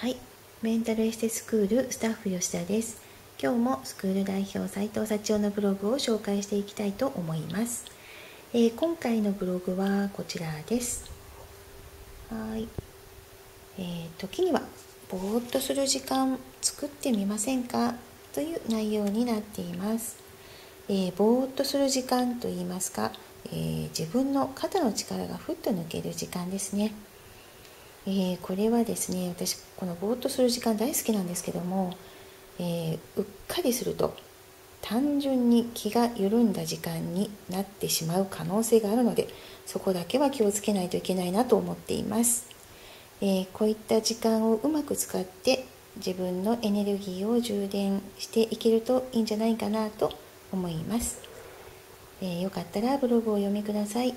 はい、メンタルエステスクールスタッフ吉田です。今日もスクール代表斉藤幸男のブログを紹介していきたいと思います。えー、今回のブログはこちらです。はい、えー、時にはぼーっとする時間作ってみませんか？という内容になっています。えー、ぼーっとする時間といいますか、えー、自分の肩の力がふっと抜ける時間ですね。えー、これはですね私このぼーっとする時間大好きなんですけども、えー、うっかりすると単純に気が緩んだ時間になってしまう可能性があるのでそこだけは気をつけないといけないなと思っています、えー、こういった時間をうまく使って自分のエネルギーを充電していけるといいんじゃないかなと思います、えよかったらブログをお読みください。